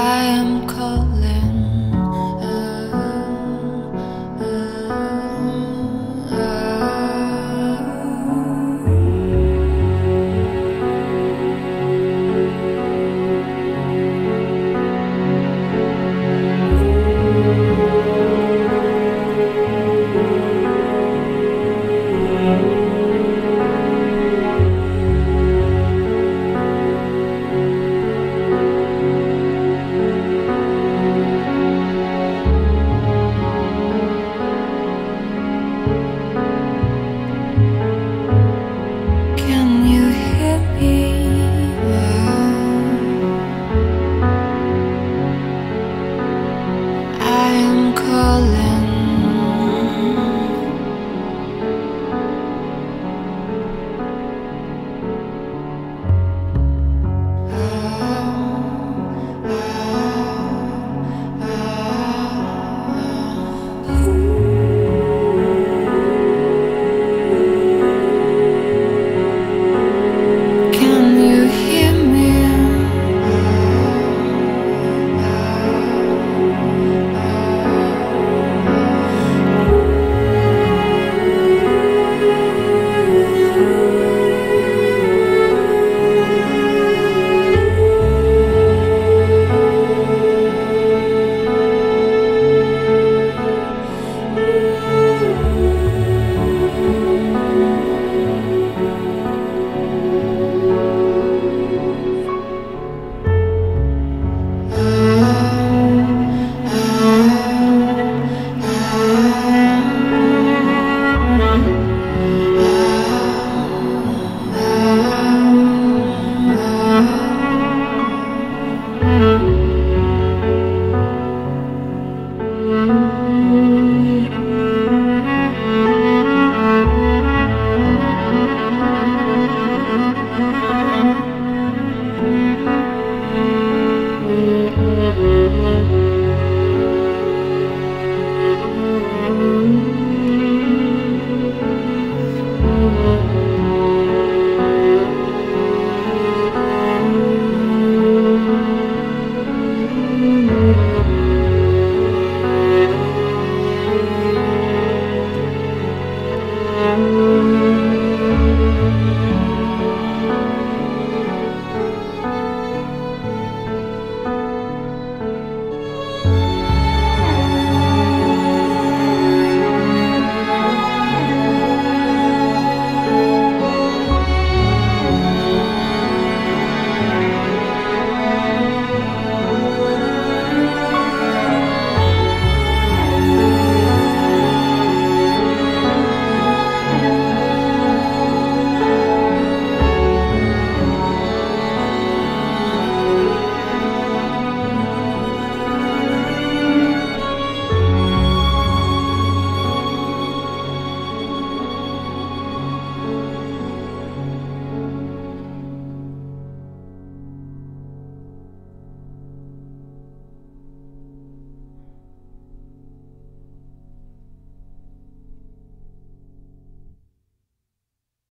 I am